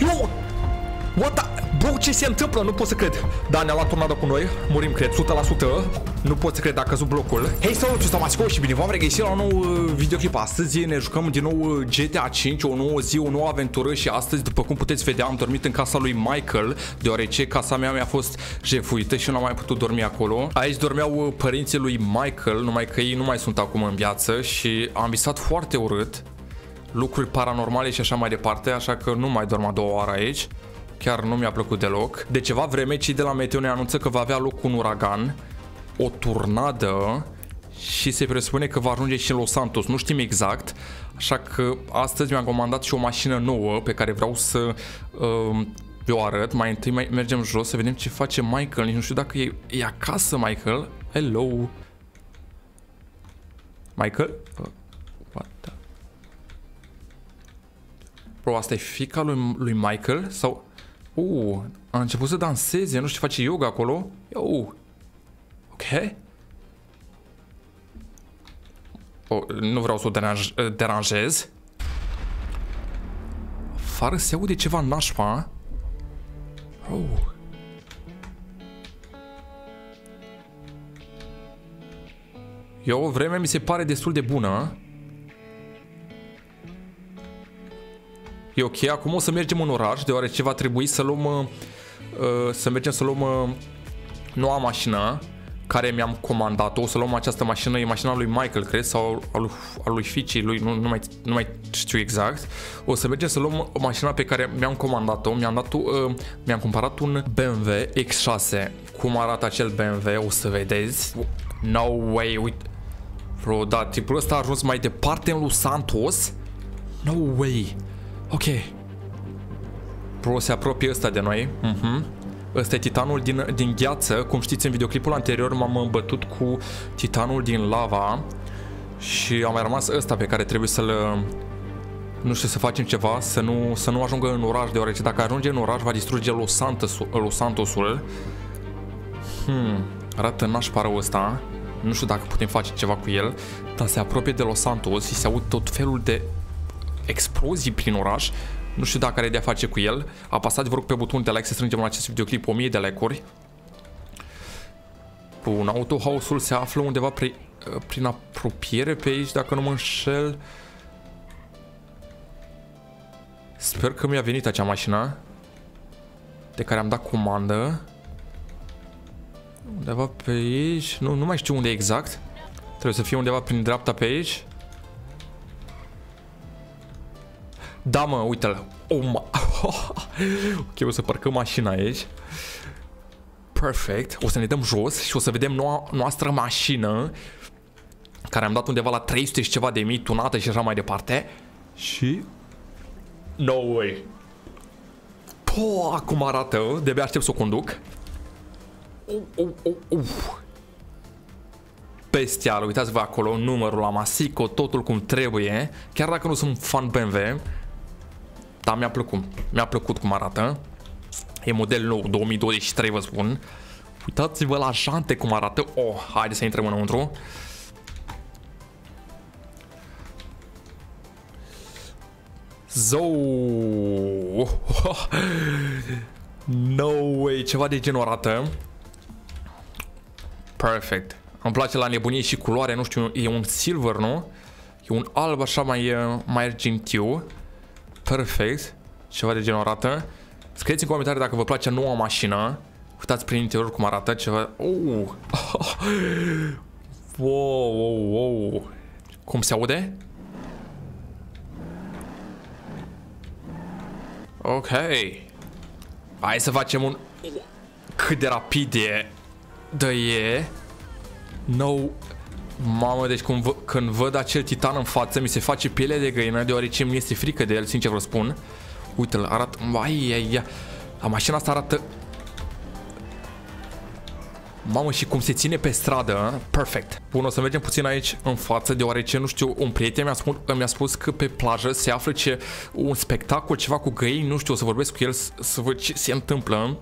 Eu... What the... Bro, ce se întâmplă? Nu pot să cred. Da, ne-a luat tornado cu noi. Murim, cred, 100%. Nu pot să cred dacă a căzut blocul. Hei, salut, eu Masco și bine v-am regăsit la un nou uh, videoclip. Astăzi ne jucăm din nou uh, GTA 5, o nouă zi, o nouă aventură și astăzi, după cum puteți vedea, am dormit în casa lui Michael, deoarece casa mea mi-a fost jefuită și nu am mai putut dormi acolo. Aici dormeau uh, părinții lui Michael, numai că ei nu mai sunt acum în viață și am visat foarte urât lucruri paranormale și așa mai departe, așa că nu mai dorm a doua oară aici. Chiar nu mi-a plăcut deloc. De ceva vreme, cei de la Meteo ne anunță că va avea loc un uragan, o turnadă și se presupune că va ajunge și în Los Santos. Nu știm exact, așa că astăzi mi-am comandat și o mașină nouă pe care vreau să uh, o arăt. Mai întâi mai mergem jos să vedem ce face Michael. Nici nu știu dacă e, e acasă, Michael. Hello. Michael? Uh, what the... Bro, asta e fica lui, lui Michael? Sau... Uh, a început să danseze, nu știu, face yoga acolo. Yo. Ok. Oh, nu vreau să o deranj deranjez. Afară se aude ceva nașpa. Oh. Eu, vremea mi se pare destul de bună. E ok, acum o să mergem în oraș, deoarece va trebui să luăm, uh, să mergem să luăm uh, noua mașină care mi-am comandat-o, o să luăm această mașină, e mașina lui Michael, cred, sau a lui, a lui fiicei lui, nu, nu, mai, nu mai știu exact. O să mergem să luăm mașina pe care mi-am comandat-o, mi-am dat uh, mi-am cumpărat un BMW X6. Cum arată acel BMW, o să vedeți. No way, uite. Bro, da, tipul ăsta a ajuns mai departe în Los Santos. No way. Ok. Bro, se apropie ăsta de noi. Mhm. Uh -huh. Ăsta e titanul din, din gheață. Cum știți, în videoclipul anterior m-am bătut cu titanul din lava. Și a mai rămas ăsta pe care trebuie să-l... Nu știu, să facem ceva, să nu, să nu ajungă în oraș, deoarece dacă ajunge în oraș va distruge Los, Santos, Los Santosul. Hmm, arată nașpa rău ăsta. Nu știu dacă putem face ceva cu el, dar se apropie de Los Santos și se aud tot felul de explozii prin oraș. Nu știu dacă are de-a face cu el. Apăsați, vă rog, pe butonul de like să strângem la acest videoclip 1000 de like-uri. Bun, autohouse-ul se află undeva pre, prin apropiere pe aici, dacă nu mă înșel. Sper că mi-a venit acea mașină de care am dat comandă. Undeva pe aici, nu, nu mai știu unde exact. Trebuie să fie undeva prin dreapta pe aici. Da, mă, uite-l. Oh, ma... ok, o să parcăm mașina aici. Perfect. O să ne dăm jos și o să vedem noua noastră mașină care am dat undeva la 300 și ceva de mii, tunată și așa mai departe. Și... No way. Po, acum arată. De-abia aștept să o conduc. Uh, uh, uh, uh. Bestial, uitați-vă acolo, numărul la Masico, totul cum trebuie. Chiar dacă nu sunt fan BMW, dar mi-a plăcut. Mi-a plăcut cum arată. E model nou, 2023 vă spun. Uitați-vă la jante cum arată. Oh, haide să intrăm înăuntru. Zou. No way, ceva de genul arată. Perfect. Îmi place la nebunie și culoarea, nu știu, e un silver, nu? E un alb așa mai, mai argintiu. Perfect. Ceva de genul arată. Scrieți în comentarii dacă vă place noua mașină. Uitați prin interior cum arată ceva. Uh. Wow, wow, wow. Cum se aude? Ok. Hai să facem un... Cât de rapid e. Da e. No Mamă, deci când, vă, când văd acel titan în față, mi se face piele de găină, deoarece mi este frică de el, sincer vă spun. Uite-l, arată... Ai, ai, ai. La mașina asta arată... Mamă, și cum se ține pe stradă, perfect. Bun, o să mergem puțin aici în față, deoarece, nu știu, un prieten mi-a spus, mi spus că pe plajă se află ce, un spectacol, ceva cu găini, nu știu, o să vorbesc cu el să văd ce se întâmplă.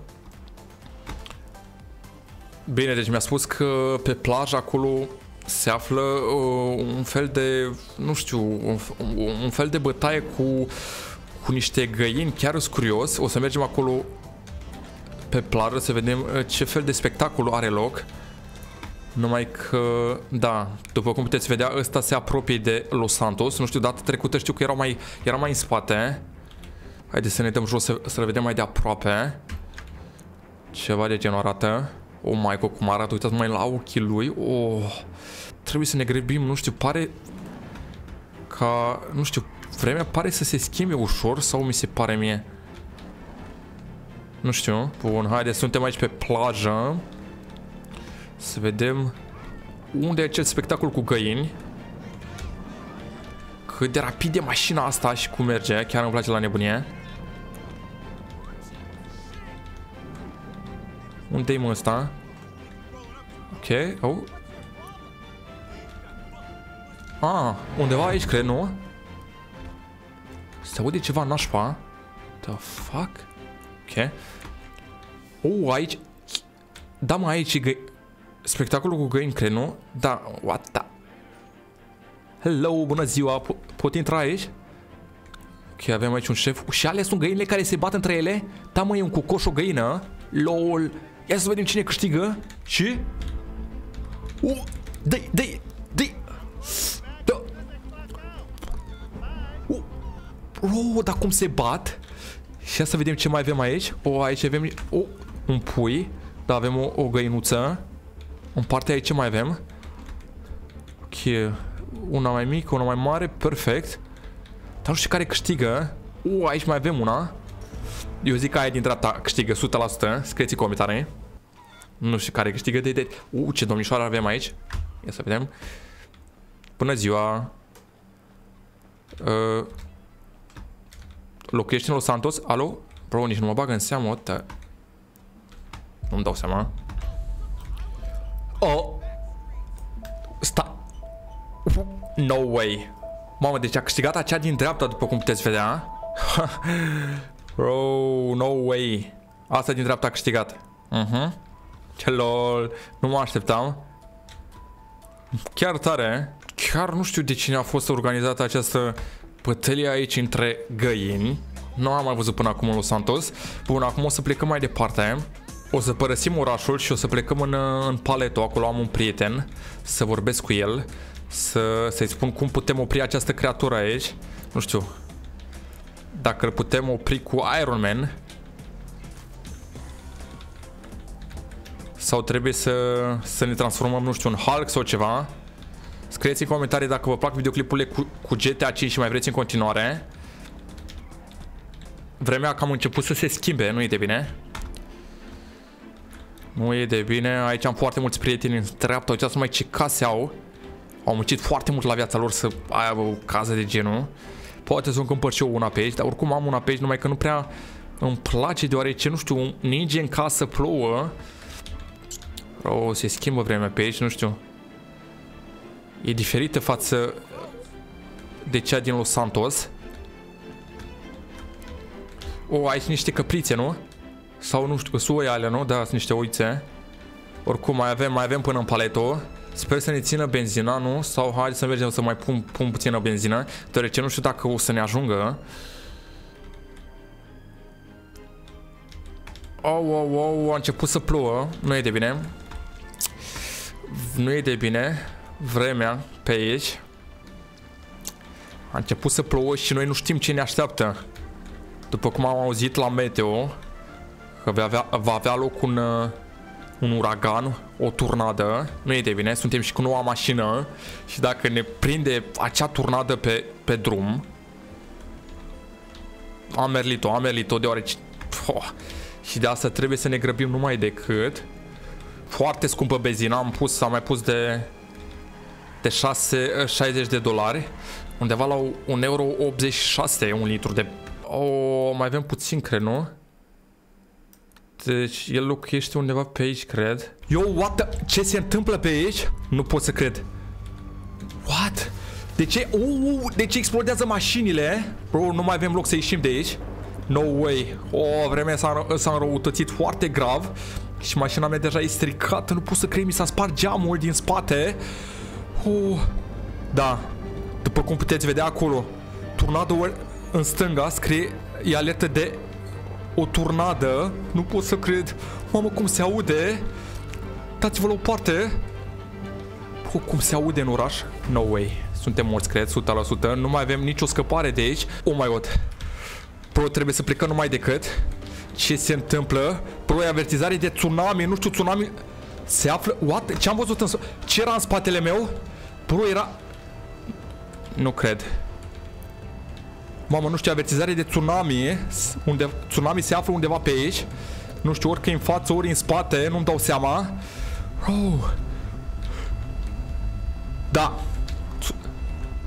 Bine, deci mi-a spus că pe plajă acolo se află uh, un fel de, nu știu, un, un fel de bătaie cu, cu niște găini, chiar sunt curios. O să mergem acolo pe plajă să vedem uh, ce fel de spectacol are loc. Numai că, da, după cum puteți vedea, ăsta se apropie de Los Santos. Nu știu, data trecută știu că erau mai, era mai în spate. Haideți să ne dăm jos să, să le vedem mai de aproape. Ceva de genul arată. Oh my god, cum arată, uitați mai la ochii lui. Oh, trebuie să ne grăbim, nu știu, pare ca, nu știu, vremea pare să se schimbe ușor sau mi se pare mie? Nu știu. Bun, haide, suntem aici pe plajă. Să vedem unde e acel spectacol cu găini. Cât de rapid e mașina asta și cum merge. Chiar îmi place la nebunie. Unde-i mă ăsta? Ok, oh. Ah, undeva aici, cred, nu? Se aude ceva nașpa. The fuck? Ok. Oh, aici... Da, mă, aici e gă... Spectacolul cu găini, cred, nu? Da, what the... Hello, bună ziua, po pot intra aici? Ok, avem aici un șef. Și alea sunt găinile care se bat între ele? Da, mă, e un cucoș o găină. LOL. Ia să vedem cine câștigă. Și? Uh, dă-i, dă-i, dă-i. Da. Uh. Oh, dar cum se bat? Și să vedem ce mai avem aici. O, oh, aici avem oh, un pui. Da, avem o, o găinuță. În partea aici ce mai avem? Ok. Una mai mică, una mai mare. Perfect. Dar nu știu care câștigă. O, uh, aici mai avem una. Eu zic că aia din dreapta câștigă 100%. Scrieți în comentarii. Nu știu care câștigă de... de... Uh, ce domnișoară avem aici. Ia să vedem. Bună ziua. Uh, locuiești în Los Santos? Alo? Bro, nici nu mă bag în seamă, tă... Nu-mi dau seama. Oh! Sta... No way. Mamă, deci a câștigat acea din dreapta, după cum puteți vedea. Bro, no way. Asta din dreapta a câștigat. Mhm. Uh -huh. Ce lol. Nu mă așteptam. Chiar tare. Chiar nu știu de cine a fost organizată această bătălie aici între găini. Nu am mai văzut până acum în Los Santos. Bun, acum o să plecăm mai departe. O să părăsim orașul și o să plecăm în, în Paleto. Acolo am un prieten. Să vorbesc cu el. Să, să-i spun cum putem opri această creatură aici. Nu știu. Dacă îl putem opri cu Iron Man. Sau trebuie să, să ne transformăm, nu știu, în Hulk sau ceva. Scrieți în comentarii dacă vă plac videoclipurile cu, cu GTA 5 și mai vreți în continuare. Vremea cam început să se schimbe, nu e de bine. Nu e de bine. Aici am foarte mulți prieteni în treaptă. Uitați mai ce case au. Au muncit foarte mult la viața lor să aibă o casă de genul. Poate să-mi cumpăr și eu una pe aici, dar oricum am una pe aici, numai că nu prea îmi place, deoarece, nu știu, ninge în casă, plouă. O, se schimbă vremea pe aici, nu știu. E diferită față de cea din Los Santos. O, aici niște căprițe, nu? Sau nu știu, că sunt alea, nu? Da, sunt niște oițe. Oricum, mai avem, mai avem până în paleto. Sper să ne țină benzina, nu? Sau hai să mergem să mai pun, pun puțină benzină. Deoarece nu știu dacă o să ne ajungă. Oh, oh, oh, a început să plouă. Nu e de bine. Nu e de bine. Vremea pe aici. A început să plouă și noi nu știm ce ne așteaptă. După cum am auzit la meteo, că va avea, va avea loc un, uh, un uragan, o turnadă. Nu e de bine, suntem și cu noua mașină și dacă ne prinde acea turnadă pe, pe drum, am merlit-o, am merlit-o deoarece... Oh, și de asta trebuie să ne grăbim numai decât. Foarte scumpă benzina, am pus, am mai pus de de 6, 60 de dolari, undeva la 1,86 euro un litru de... Oh, mai avem puțin, cred, nu? Deci el locuiește undeva pe aici, cred. Yo, what the... Ce se întâmplă pe aici? Nu pot să cred. What? De ce? Uh, de ce explodează mașinile? Bro, nu mai avem loc să ieșim de aici. No way. Oh, vremea s-a înrăutățit foarte grav. Și mașina mea deja e stricată. Nu pot să cred, mi s-a spart geamul din spate. Uh, da. După cum puteți vedea acolo. Tornado în stânga scrie, e alertă de o turnadă. Nu pot să cred. Mamă, cum se aude. Dați-vă la o parte. Bă, cum se aude în oraș? No way. Suntem morți, cred, 100%. Nu mai avem nicio scăpare de aici. Oh my god. Bro, trebuie să plecăm numai decât. Ce se întâmplă? Bro, e avertizare de tsunami. Nu știu, tsunami... Se află... What? Ce am văzut în... Ce era în spatele meu? Bro, era... Nu cred. Mamă, nu știu, avertizare de tsunami. Unde... Tsunami se află undeva pe aici. Nu știu, ori că în față, ori în spate. Nu-mi dau seama. Bro. Da.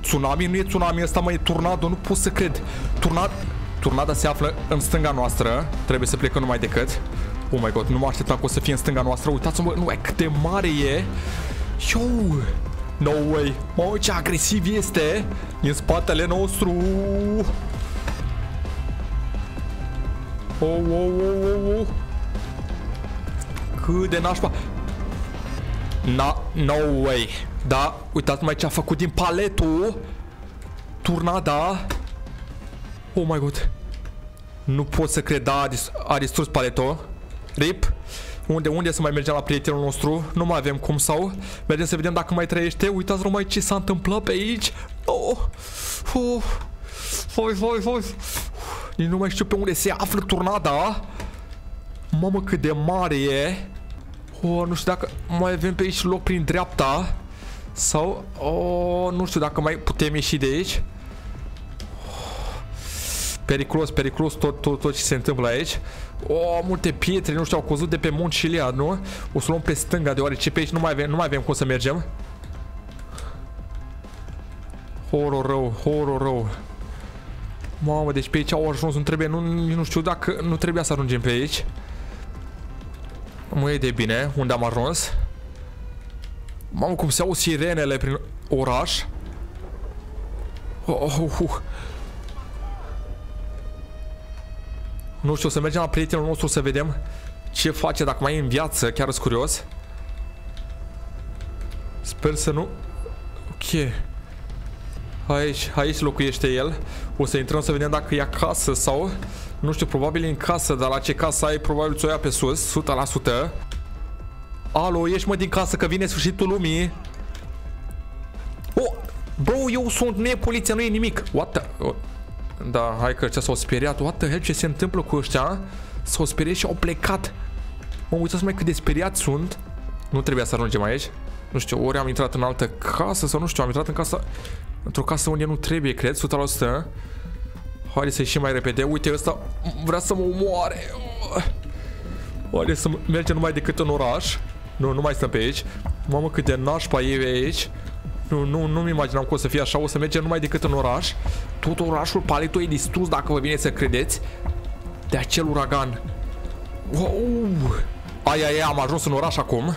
Tsunami nu e tsunami, ăsta mai e tornado, nu pot să cred. Turnad... Turnada se află în stânga noastră. Trebuie să plecăm numai decât. Oh my god, nu mă așteptam că o să fie în stânga noastră. Uitați-mă, nu, cât de mare e. Yo! No way. Mă, ce agresiv este. E în spatele nostru. Oh, oh, oh, oh, oh. Cât de nașpa. Na, no way. Da, uitați mai ce a făcut din paletul. Turnada. Oh my god. Nu pot să cred, da, a, dis a distrus paletul. Rip. Unde, unde să mai mergem la prietenul nostru? Nu mai avem cum sau. Mergem să vedem dacă mai trăiește. Uitați numai ce s-a întâmplat pe aici. Oh. Oh. Foi, foi, foi. Nici nu mai știu pe unde se află turnada. Mamă cât de mare e. Oh, nu știu dacă mai avem pe aici loc prin dreapta. Sau, oh, nu știu dacă mai putem ieși de aici. Periculos, periculos tot, tot, tot ce se întâmplă aici. O, oh, multe pietre, nu știu, au căzut de pe munți și Iliad, nu? O să luăm pe stânga, deoarece pe aici nu mai avem, nu mai avem cum să mergem. Horror rău, horror rău. Mamă, deci pe aici au ajuns, nu trebuie, nu, nu știu dacă nu trebuia să ajungem pe aici. Mă e de bine, unde am ajuns. Mamă, cum se au sirenele prin oraș. Oh, oh, oh. Nu știu, o să mergem la prietenul nostru să vedem ce face, dacă mai e în viață, chiar sunt curios. Sper să nu... Ok. Aici, aici locuiește el. O să intrăm să vedem dacă e acasă sau... Nu știu, probabil e în casă, dar la ce casă ai, probabil ți-o ia pe sus, 100%. Alo, ieși mă din casă că vine sfârșitul lumii. Oh, bro, eu sunt, nu e poliția, nu e nimic. What the... Oh. Da, hai că ăștia s-au speriat. What the hell, ce se întâmplă cu ăștia? S-au speriat și au plecat. Mă, uitați mai cât de speriați sunt. Nu trebuia să ajungem aici. Nu știu, ori am intrat în altă casă sau nu știu, am intrat în casă... Într-o casă unde nu trebuie, cred, 100%. Haide să ieșim mai repede. Uite, ăsta vrea să mă omoare. Haide să mergem numai decât în oraș. Nu, nu mai stăm pe aici. Mamă, cât de nașpa e aici. Nu, nu, nu-mi imaginam că o să fie așa. O să mergem numai decât în oraș. Tot orașul Paleto e distrus, dacă vă vine să credeți. De acel uragan. Wow! Aia e, am ajuns în oraș acum.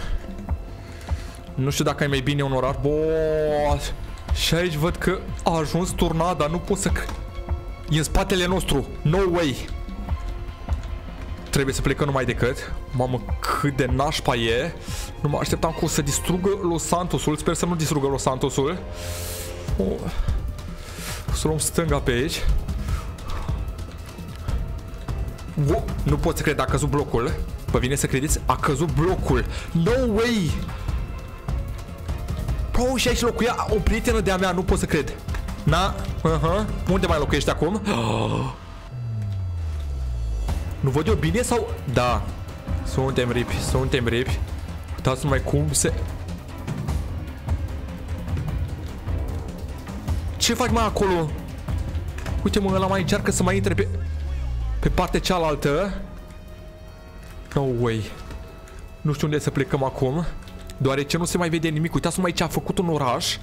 Nu știu dacă e mai bine un oraș. Bă, și aici văd că a ajuns turnada. Nu pot să... E în spatele nostru. No way. Trebuie să plecăm numai decât. Mamă, cât de nașpa e. Nu mă așteptam că o să distrugă Los Santosul. Sper să nu distrugă Los Santosul. O, o să luăm stânga pe aici. O, nu pot să cred, a căzut blocul. Vă vine să credeți? A căzut blocul. No way! Bro, și aici locuia o prietenă de-a mea, nu pot să cred. Na, uh -huh. unde mai locuiești acum? Oh. Nu văd eu bine sau... Da. Suntem ripi, suntem ripi. Uitați mai cum se... Ce faci mai acolo? Uite mă, ăla mai încearcă să mai intre pe... Pe partea cealaltă. No way. Nu știu unde să plecăm acum. Deoarece nu se mai vede nimic. Uitați mai ce a făcut un oraș.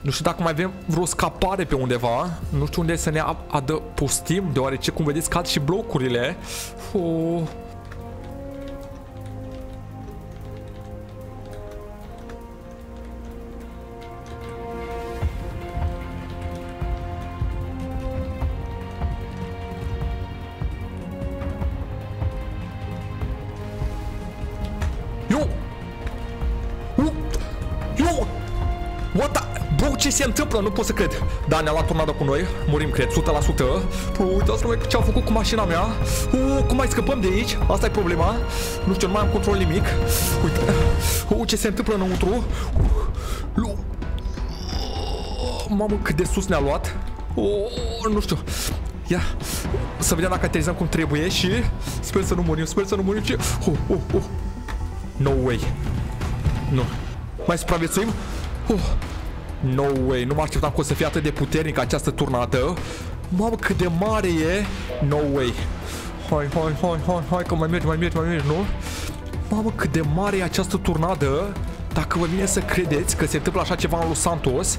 Nu știu dacă mai avem vreo scapare pe undeva. Nu știu unde să ne adăpostim, deoarece, cum vedeți, cad și blocurile. Oh. Ce se întâmplă? Nu pot să cred. Da, ne-a luat tornado cu noi. Murim, cred, 100%. Bro, uitați numai ce a făcut cu mașina mea. Uh, cum mai scăpăm de aici? Asta e problema. Nu știu, nu mai am control nimic. Uite. Uh, ce se întâmplă înăuntru? Uh, mamă, cât de sus ne-a luat. Uh, nu știu. Ia, să vedem dacă aterizăm cum trebuie și sper să nu murim, sper să nu murim și... Oh, oh, oh. No way. Nu. Mai supraviețuim? Oh. No way, nu mă așteptam că o să fie atât de puternică această turnadă. Mamă, cât de mare e. No way. Hai, hai, hai, hai, hai, că mai mergi, mai mergi, mai mergi, nu? Mamă, cât de mare e această turnadă. Dacă vă vine să credeți că se întâmplă așa ceva în Los Santos.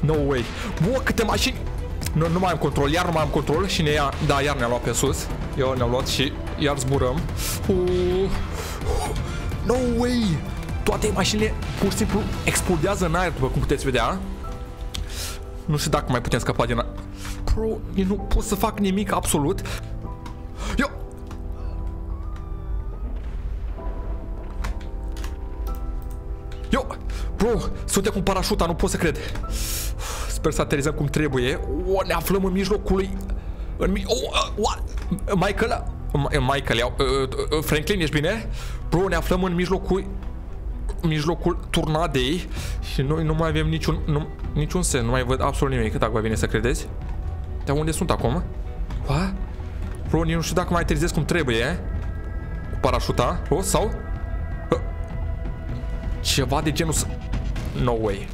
No way. Bă, câte mașini... Nu, nu mai am control, iar nu mai am control și ne ia... Da, iar ne-a luat pe sus. Eu ne-am luat și iar zburăm. Uh, no way! Toate mașinile pur și simplu explodează în aer, după cum puteți vedea. Nu știu dacă mai putem scăpa din... Bro, nu pot să fac nimic absolut. Eu... Eu... Bro, suntem cu parașuta, nu pot să cred. Sper să aterizăm cum trebuie. O, ne aflăm în mijlocul lui... În mi... Oh, uh, Michael... Michael, iau... Uh, uh, Franklin, ești bine? Bro, ne aflăm în mijlocul... Mijlocul turnadei și noi nu mai avem niciun, nu, niciun sens, nu mai văd absolut nimic, dacă vă vine să credeți. De unde sunt acum? What? Bro, nu știu dacă mai aterizez cum trebuie. Cu parașuta. Oh, sau? Ceva de genul... No way.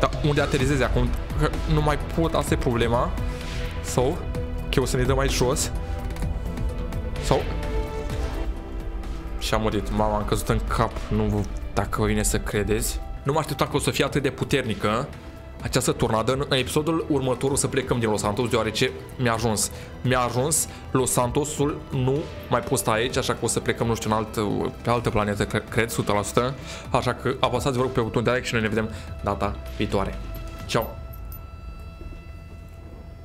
Dar unde aterizezi acum? Că nu mai pot, asta e problema. Sau? Ok, o să ne dăm aici jos. Sau? Și am murit. Mama, am căzut în cap. Nu dacă vă vine să credeți. Nu mă așteptam că o să fie atât de puternică această turnadă. În episodul următor o să plecăm din Los Santos, deoarece mi-a ajuns. Mi-a ajuns, Los Santosul nu mai pot sta aici, așa că o să plecăm, nu știu, în alt, pe altă planetă, cred, 100%. Așa că apăsați, vă rog, pe butonul de like și noi ne vedem data viitoare. Ciao!